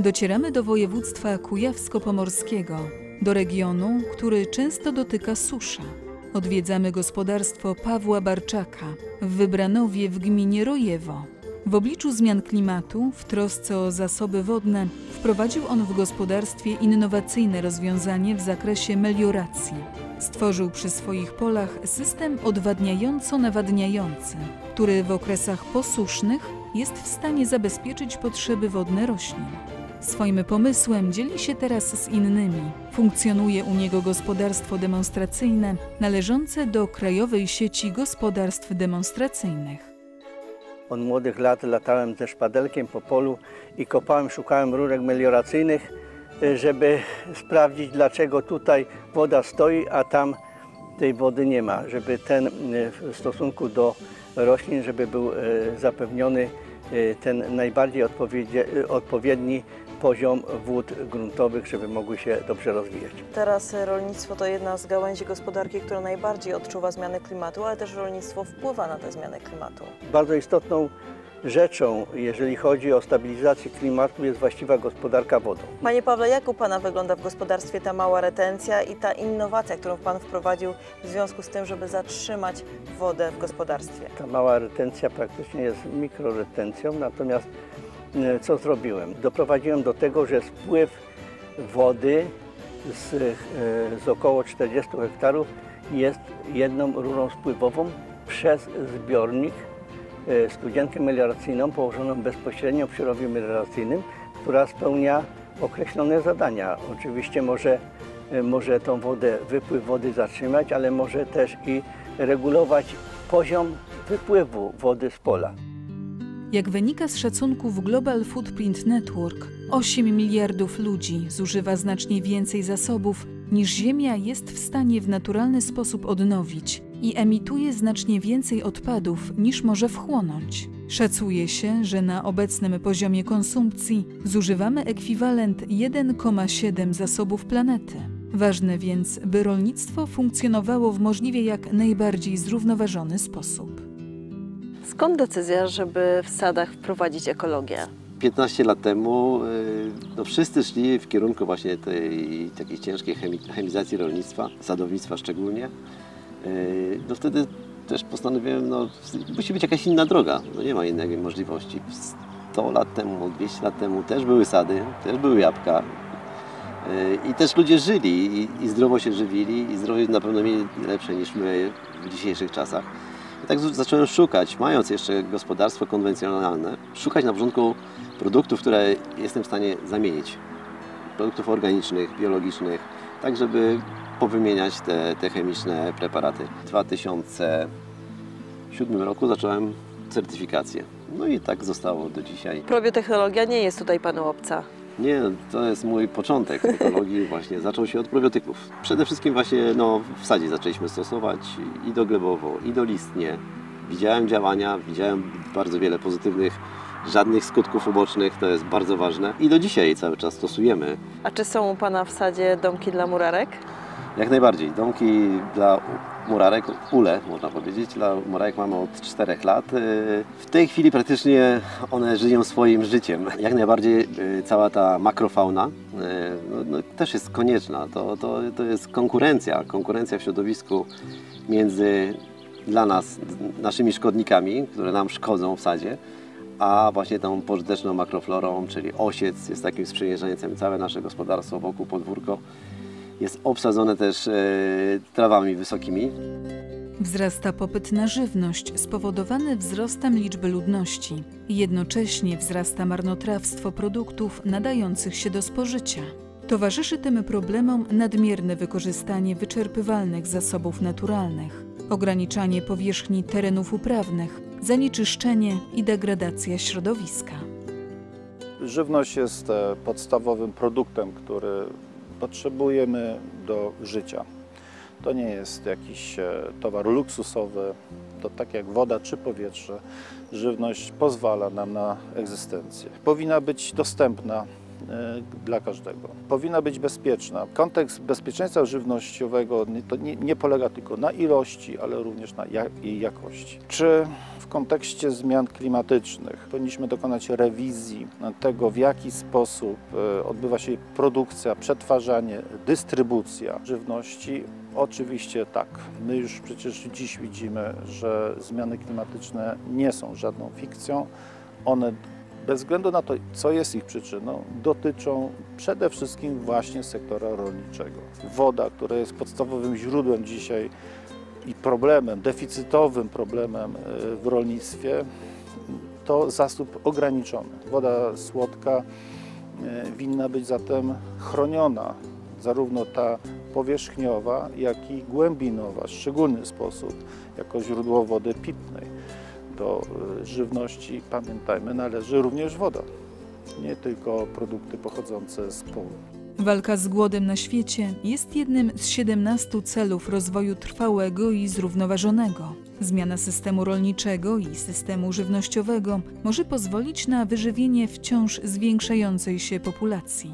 Docieramy do województwa kujawsko-pomorskiego, do regionu, który często dotyka susza. Odwiedzamy gospodarstwo Pawła Barczaka w Wybranowie w gminie Rojewo. W obliczu zmian klimatu, w trosce o zasoby wodne, wprowadził on w gospodarstwie innowacyjne rozwiązanie w zakresie melioracji. Stworzył przy swoich polach system odwadniająco-nawadniający, który w okresach posusznych jest w stanie zabezpieczyć potrzeby wodne roślin. Swoim pomysłem dzieli się teraz z innymi. Funkcjonuje u niego gospodarstwo demonstracyjne należące do Krajowej Sieci Gospodarstw Demonstracyjnych. Od młodych lat latałem ze szpadelkiem po polu i kopałem, szukałem rurek melioracyjnych, y, żeby sprawdzić, dlaczego tutaj woda stoi, a tam tej wody nie ma. Żeby ten y, w stosunku do roślin, żeby był y, zapewniony ten najbardziej odpowiedni poziom wód gruntowych, żeby mogły się dobrze rozwijać. Teraz rolnictwo to jedna z gałęzi gospodarki, która najbardziej odczuwa zmiany klimatu, ale też rolnictwo wpływa na tę zmianę klimatu. Bardzo istotną rzeczą, jeżeli chodzi o stabilizację klimatu, jest właściwa gospodarka wodą. Panie Pawle, jak u Pana wygląda w gospodarstwie ta mała retencja i ta innowacja, którą Pan wprowadził w związku z tym, żeby zatrzymać wodę w gospodarstwie? Ta mała retencja praktycznie jest mikroretencją, natomiast co zrobiłem? Doprowadziłem do tego, że spływ wody z, e, z około 40 hektarów jest jedną rurą spływową przez zbiornik, e, studzienkę melioracyjną położoną bezpośrednio przy rowie melioracyjnym, która spełnia określone zadania. Oczywiście może, e, może tą wodę, wypływ wody zatrzymać, ale może też i regulować poziom wypływu wody z pola. Jak wynika z szacunków Global Footprint Network, 8 miliardów ludzi zużywa znacznie więcej zasobów niż Ziemia jest w stanie w naturalny sposób odnowić i emituje znacznie więcej odpadów niż może wchłonąć. Szacuje się, że na obecnym poziomie konsumpcji zużywamy ekwiwalent 1,7 zasobów planety. Ważne więc, by rolnictwo funkcjonowało w możliwie jak najbardziej zrównoważony sposób. Skąd decyzja, żeby w sadach wprowadzić ekologię? 15 lat temu y, no, wszyscy szli w kierunku właśnie tej takiej ciężkiej chemi- chemizacji rolnictwa, sadownictwa szczególnie. Y, No wtedy też postanowiłem, no musi być jakaś inna droga, no nie ma innej możliwości. 100 lat temu, 200 lat temu też były sady, też były jabłka. Y, I też ludzie żyli i, i zdrowo się żywili i zdrowie na pewno mieli lepsze niż my w dzisiejszych czasach. I tak zacząłem szukać, mając jeszcze gospodarstwo konwencjonalne, szukać na początku produktów, które jestem w stanie zamienić. Produktów organicznych, biologicznych, tak żeby powymieniać te, te chemiczne preparaty. W 2007 roku zacząłem certyfikację. No i tak zostało do dzisiaj. Probiotechnologia nie jest tutaj Panu obca. Nie, to jest mój początek ekologii właśnie. Zaczął się od probiotyków. Przede wszystkim właśnie no, w sadzie zaczęliśmy stosować i doglebowo, i dolistnie. Widziałem działania, widziałem bardzo wiele pozytywnych, żadnych skutków ubocznych, to jest bardzo ważne. I do dzisiaj cały czas stosujemy. A czy są u Pana w sadzie domki dla murarek? Jak najbardziej. Domki dla murarek, ule można powiedzieć, murarek mamy od 4 lat. Yy, W tej chwili praktycznie one żyją swoim życiem. Jak najbardziej yy, cała ta makrofauna yy, no, no, też jest konieczna. To, to, to jest konkurencja, konkurencja w środowisku między dla nas, naszymi szkodnikami, które nam szkodzą w sadzie, a właśnie tą pożyteczną makroflorą, czyli osiec jest takim sprzymierzeńcem. Całe nasze gospodarstwo wokół podwórko jest obsadzone też e, trawami wysokimi. Wzrasta popyt na żywność spowodowany wzrostem liczby ludności. Jednocześnie wzrasta marnotrawstwo produktów nadających się do spożycia. Towarzyszy tym problemom nadmierne wykorzystanie wyczerpywalnych zasobów naturalnych, ograniczanie powierzchni terenów uprawnych, zanieczyszczenie i degradacja środowiska. Żywność jest e, podstawowym produktem, który potrzebujemy do życia. To nie jest jakiś e, towar luksusowy, to tak jak woda czy powietrze, żywność pozwala nam na egzystencję. Powinna być dostępna dla każdego. Powinna być bezpieczna. Kontekst bezpieczeństwa żywnościowego to nie, nie polega tylko na ilości, ale również na ja- jej jakości. Czy w kontekście zmian klimatycznych powinniśmy dokonać rewizji tego, w jaki sposób e, odbywa się produkcja, przetwarzanie, dystrybucja żywności? Oczywiście tak. My już przecież dziś widzimy, że zmiany klimatyczne nie są żadną fikcją. One bez względu na to, co jest ich przyczyną, dotyczą przede wszystkim właśnie sektora rolniczego. Woda, która jest podstawowym źródłem dzisiaj i problemem, deficytowym problemem e, w rolnictwie, to zasób ograniczony. Woda słodka e, winna być zatem chroniona, zarówno ta powierzchniowa, jak i głębinowa, w szczególny sposób, jako źródło wody pitnej do y, żywności, pamiętajmy, należy również woda, nie tylko produkty pochodzące z połu. Walka z głodem na świecie jest jednym z 17 celów rozwoju trwałego i zrównoważonego. Zmiana systemu rolniczego i systemu żywnościowego może pozwolić na wyżywienie wciąż zwiększającej się populacji.